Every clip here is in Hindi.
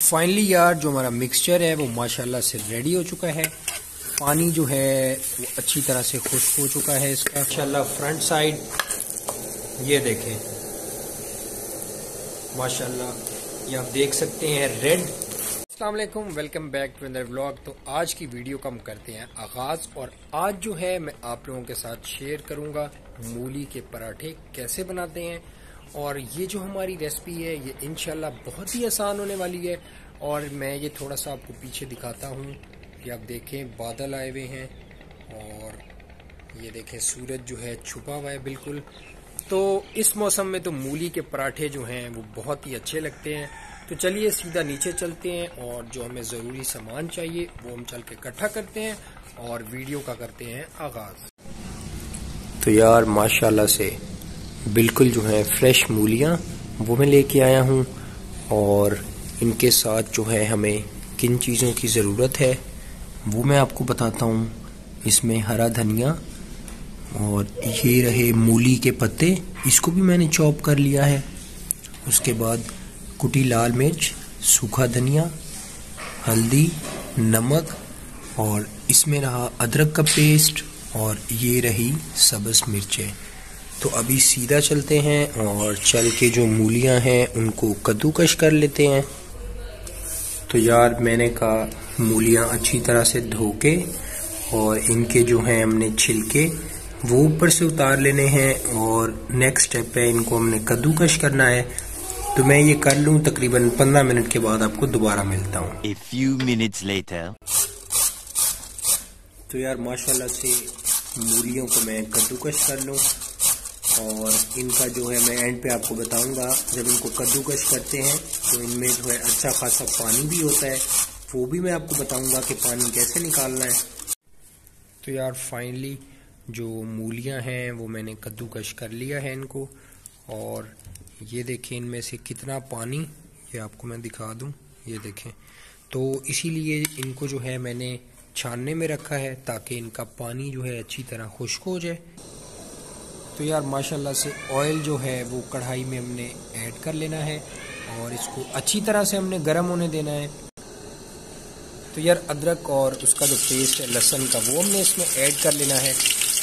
फाइनली यार, जो हमारा मिक्सचर है, वो माशाल्लाह से रेडी हो चुका है। पानी जो है, वो अच्छी तरह से खुश्क हो चुका है इसका। माशाल्लाह फ्रंट साइड ये देखें। माशाल्लाह, ये आप देख सकते हैं red Aslam welcome back to another blog तो आज की वीडियो का हम करते हैं आगाज़, और आज जो है, मैं आप लोगों के साथ शेयर करूँगा मूली के पराठे कैसे बनाते हैं और ये जो हमारी रेसिपी है, ये इनशाला बहुत ही आसान होने वाली है। और मैं ये थोड़ा सा आपको पीछे दिखाता हूँ कि आप देखें, बादल आए हुए हैं और ये देखें, सूरज जो है छुपा हुआ है बिल्कुल। तो इस मौसम में तो मूली के पराठे जो हैं, वो बहुत ही अच्छे लगते हैं। तो चलिए सीधा नीचे चलते हैं और जो हमें ज़रूरी सामान चाहिए, वो हम चल के इकट्ठा करते हैं और वीडियो का करते हैं आगाज़। तो यार माशाल्लाह से। बिल्कुल जो है फ्रेश मूलियाँ वो मैं लेके आया हूँ और इनके साथ जो है हमें किन चीज़ों की ज़रूरत है वो मैं आपको बताता हूँ। इसमें हरा धनिया और ये रहे मूली के पत्ते, इसको भी मैंने चॉप कर लिया है। उसके बाद कुटी लाल मिर्च, सूखा धनिया, हल्दी, नमक और इसमें रहा अदरक का पेस्ट और ये रही सब्ज़ मिर्चें। तो अभी सीधा चलते हैं और चल के जो मूलियाँ हैं उनको कद्दूकश कर लेते हैं। तो यार मैंने कहा मूलियाँ अच्छी तरह से धो के और इनके जो हैं हमने छिलके वो ऊपर से उतार लेने हैं और नेक्स्ट स्टेप है इनको हमने कद्दूकश करना है। तो मैं ये कर लूँ तकरीबन पंद्रह मिनट के बाद आपको दोबारा मिलता हूँ। तो यार माशाल्लाह से मूलियों को मैं कद्दूकश कर लूँ। और इनका जो है मैं एंड पे आपको बताऊँगा। जब इनको कद्दूकश करते हैं तो इनमें जो है अच्छा खासा पानी भी होता है। वो भी मैं आपको बताऊँगा कि पानी कैसे निकालना है। तो यार फाइनली जो मूलियाँ हैं, वो मैंने कद्दूकश कर लिया है इनको। और ये देखें इनमें से कितना पानी, ये आपको मैं दिखा दूँ। ये देखें। तो इसीलिए इनको जो है मैंने छानने में रखा है, ताकि इनका पानी जो है अच्छी तरह खुश्क हो जाए। तो यार, माशाल्लाह से ऑयल जो है, वो कढ़ाई में हमने ऐड कर लेना है और इसको अच्छी तरह से हमने गर्म होने देना है। तो यार, अदरक और उसका जो पेस्ट है, लहसन का, वो हमने इसमें ऐड कर लेना है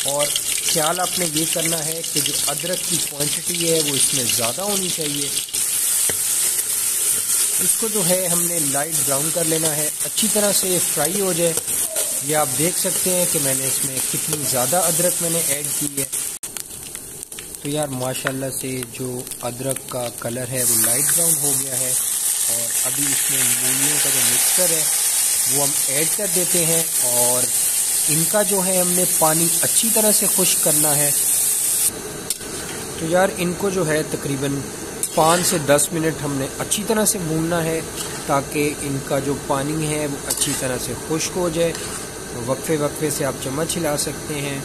और ख्याल आपने ये करना है कि जो अदरक की क्वांटिटी है, वो इसमें ज़्यादा होनी चाहिए। इसको जो है, हमने लाइट ब्राउन कर लेना है। अच्छी तरह से फ्राई हो जाए। ये आप देख सकते हैं कि मैंने इसमें कितनी ज़्यादा अदरक मैंने ऐड की है। तो यार, माशाल्लाह से जो अदरक का कलर है, वो लाइट ब्राउन हो गया है और अभी इसमें मूलियों का जो मिक्सचर है, वो हम ऐड कर देते हैं और इनका जो है हमने पानी अच्छी तरह से खुश्क करना है। तो यार, इनको जो है तकरीबन पाँच से दस मिनट हमने अच्छी तरह से भूनना है ताकि इनका जो पानी है, वो अच्छी तरह से खुश्क हो जाए। वक्फे वक्फे से आप चम्मच हिला सकते हैं।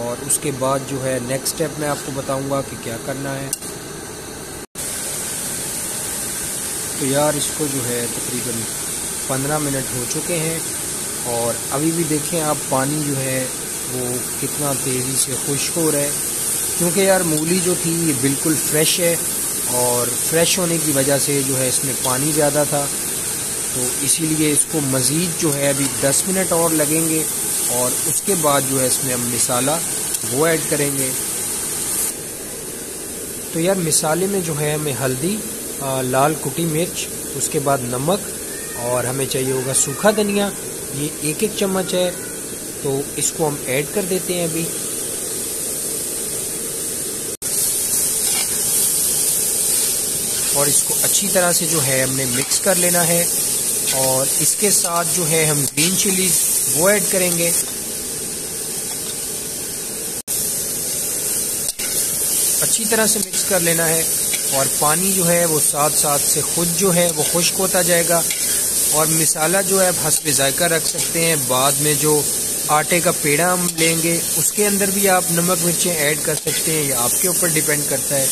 और उसके बाद जो है नेक्स्ट स्टेप मैं आपको बताऊँगा कि क्या करना है। तो यार इसको जो है तकरीबन पंद्रह मिनट हो चुके हैं और अभी भी देखें आप पानी जो है वो कितना तेज़ी से खुश्क हो रहा है। क्योंकि यार मूली जो थी ये बिल्कुल फ्रेश है और फ्रेश होने की वजह से जो है इसमें पानी ज़्यादा था। तो इसीलिए इसको मज़ीद जो है अभी 10 मिनट और लगेंगे। और उसके बाद जो है इसमें हम मिसाला वो ऐड करेंगे। तो यार मिसाले में जो है हमें हल्दी लाल कुटी मिर्च, उसके बाद नमक और हमें चाहिए होगा सूखा धनिया। ये एक एक चम्मच है तो इसको हम ऐड कर देते हैं अभी। और इसको अच्छी तरह से जो है हमने मिक्स कर लेना है। और इसके साथ जो है हम ग्रीन चिलीज वो ऐड करेंगे। अच्छी तरह से मिक्स कर लेना है और पानी जो है वो साथ साथ से खुद जो है वो खुश्क होता जाएगा। और मिसाला जो है हंसप जायका रख सकते हैं। बाद में जो आटे का पेड़ा हम लेंगे, उसके अंदर भी आप नमक मिर्चें ऐड कर सकते हैं। ये आपके ऊपर डिपेंड करता है।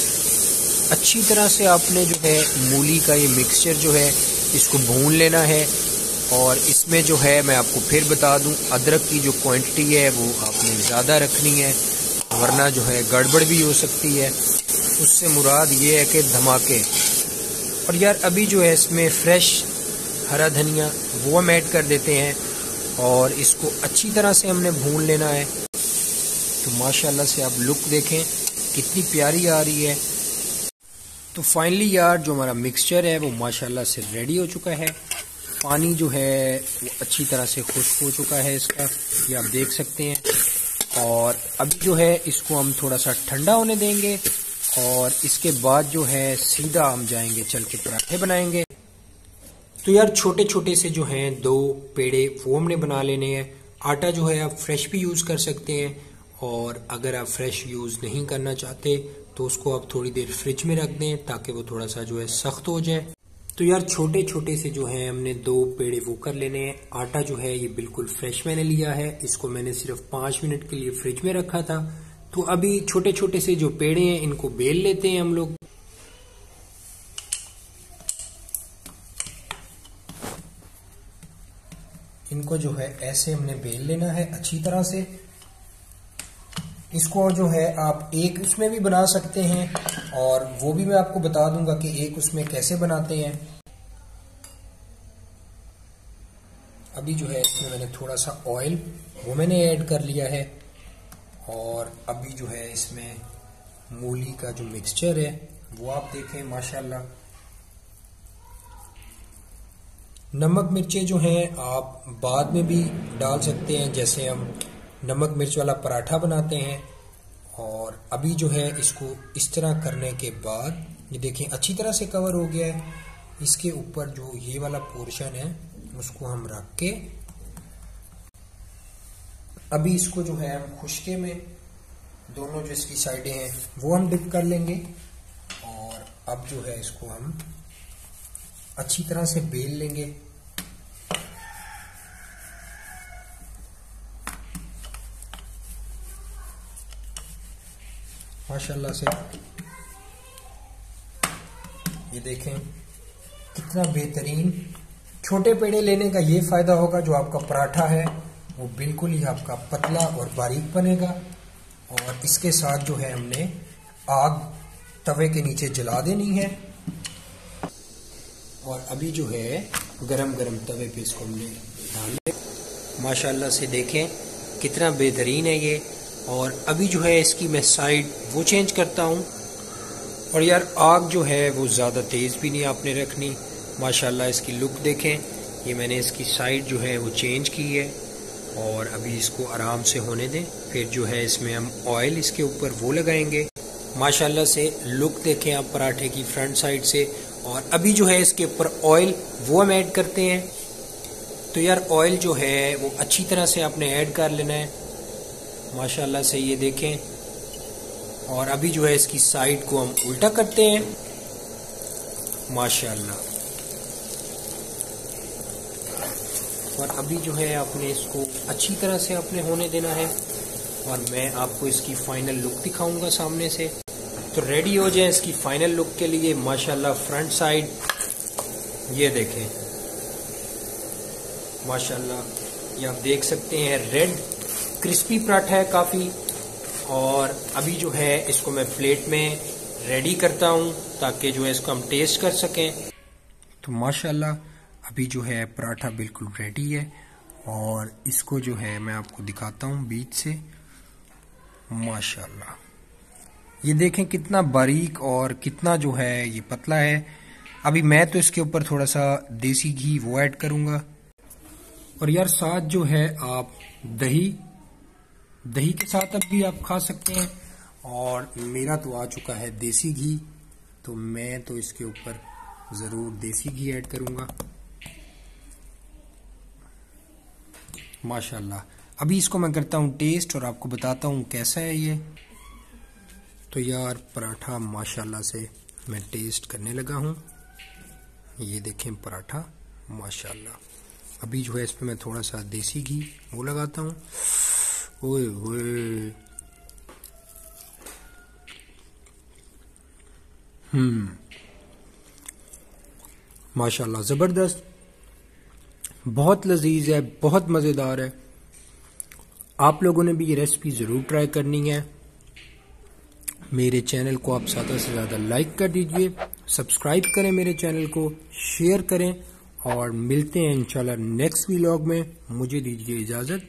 अच्छी तरह से आपने जो है मूली का ये मिक्सचर जो है, इसको भून लेना है। और इसमें जो है, मैं आपको फिर बता दूँ, अदरक की जो क्वांटिटी है, वो आपने ज़्यादा रखनी है, वरना जो है गड़बड़ भी हो सकती है। उससे मुराद ये है कि धमाके। और यार, अभी जो है इसमें फ्रेश हरा धनिया, वो हम ऐड कर देते हैं और इसको अच्छी तरह से हमने भून लेना है। तो माशाल्लाह से आप लुक देखें, कितनी प्यारी आ रही है। तो फाइनली यार, जो हमारा मिक्सचर है, वो माशाल्लाह से रेडी हो चुका है। पानी जो है वो अच्छी तरह से खुश्क हो चुका है इसका, ये आप देख सकते हैं। और अभी जो है इसको हम थोड़ा सा ठंडा होने देंगे और इसके बाद जो है सीधा हम जाएँगे, चल के पराठे बनाएँगे। तो यार छोटे छोटे से जो हैं दो पेड़े वो हमने बना लेने हैं। आटा जो है आप फ्रेश भी यूज़ कर सकते हैं और अगर आप फ्रेश यूज़ नहीं करना चाहते तो उसको आप थोड़ी देर फ्रिज में रख दें ताकि वो थोड़ा सा जो है सख्त हो जाए। तो यार छोटे छोटे से जो है हमने दो पेड़े वो कर लेने हैं। आटा जो है ये बिल्कुल फ्रेश मैंने लिया है। इसको मैंने सिर्फ़ पाँच मिनट के लिए फ्रिज में रखा था। तो अभी छोटे छोटे से जो पेड़े हैं, इनको बेल लेते हैं हम लोग। इनको जो है ऐसे हमने बेल लेना है अच्छी तरह से। इसको जो है आप एक उसमें भी बना सकते हैं और वो भी मैं आपको बता दूँगा कि एक उसमें कैसे बनाते हैं। अभी जो है इसमें मैंने थोड़ा सा ऑयल वो मैंने ऐड कर लिया है और अभी जो है इसमें मूली का जो मिक्सचर है, वो आप देखें, माशाल्लाह। नमक मिर्चें जो हैं आप बाद में भी डाल सकते हैं, जैसे हम नमक मिर्च वाला पराठा बनाते हैं और अभी जो है इसको इस तरह करने के बाद, ये देखें, अच्छी तरह से कवर हो गया है। इसके ऊपर जो ये वाला पोर्शन है, उसको हम रख के अभी इसको जो है हम खुशके में दोनों जो इसकी साइडें हैं, वो हम डिप कर लेंगे और अब जो है इसको हम अच्छी तरह से बेल लेंगे। माशाल्लाह से। ये देखें, कितना बेहतरीन छोटे पेड़े लेने का ये फ़ायदा होगा जो आपका पराठा है, वो बिल्कुल ही आपका पतला और बारीक बनेगा। और इसके साथ जो है हमने आग तवे के नीचे जला देनी है। और अभी जो है गरम गरम तवे पे इसको हमने डाल माशाल्लाह से देखें, कितना बेहतरीन है ये। और अभी जो है इसकी मैं साइड वो चेंज करता हूँ। और यार, आग जो है वो ज़्यादा तेज़ भी नहीं आपने रखनी। माशाल्लाह इसकी लुक देखें। ये मैंने इसकी साइड जो है वो चेंज की है। और अभी इसको आराम से होने दें। फिर जो है इसमें हम ऑयल इसके ऊपर वो लगाएँगे। माशाल्लाह से लुक देखें आप पराठे की फ्रंट साइड से। और अभी जो है इसके ऊपर ऑयल वो हम ऐड करते हैं। तो यार ऑयल जो है वो अच्छी तरह से आपने ऐड कर लेना है। माशाल्लाह से ये देखें। और अभी जो है इसकी साइड को हम उल्टा करते हैं। माशाल्लाह। और अभी जो है आपने इसको अच्छी तरह से अपने होने देना है। और मैं आपको इसकी फाइनल लुक दिखाऊँगा सामने से। तो रेडी हो जाए इसकी फाइनल लुक के लिए, माशाल्लाह फ्रंट साइड ये देखें। माशाल्लाह, ये आप देख सकते हैं रेड क्रिस्पी पराठा है काफ़ी, और अभी जो है इसको मैं प्लेट में रेडी करता हूँ ताकि जो है इसको हम टेस्ट कर सकें। तो माशाल्लाह, अभी जो है पराठा बिल्कुल रेडी है, और इसको जो है मैं आपको दिखाता हूँ बीच से। माशाल्लाह। ये देखें कितना बारीक और कितना जो है ये पतला है। अभी मैं तो इसके ऊपर थोड़ा सा देसी घी वो ऐड करूँगा। और यार साथ जो है आप दही दही के साथ अब भी आप खा सकते हैं। और मेरा तो आ चुका है देसी घी तो मैं तो इसके ऊपर ज़रूर देसी घी ऐड करूँगा। माशाल्लाह। अभी इसको मैं करता हूँ टेस्ट और आपको बताता हूँ कैसा है ये। तो यार, पराठा माशाल्लाह से मैं टेस्ट करने लगा हूँ। ये देखें पराठा, माशाल्लाह। अभी जो है इस पर मैं थोड़ा सा देसी घी वो लगाता हूँ। ओए ओए हम्म। माशाल्लाह, ज़बरदस्त। बहुत लजीज है, बहुत मज़ेदार है। आप लोगों ने भी ये रेसिपी ज़रूर ट्राई करनी है। मेरे चैनल को आप ज़्यादा से ज़्यादा लाइक कर दीजिए सब्सक्राइब करें मेरे चैनल को शेयर करें और मिलते हैं इंशाल्लाह नेक्स्ट व्लॉग में। मुझे दीजिए इजाज़त।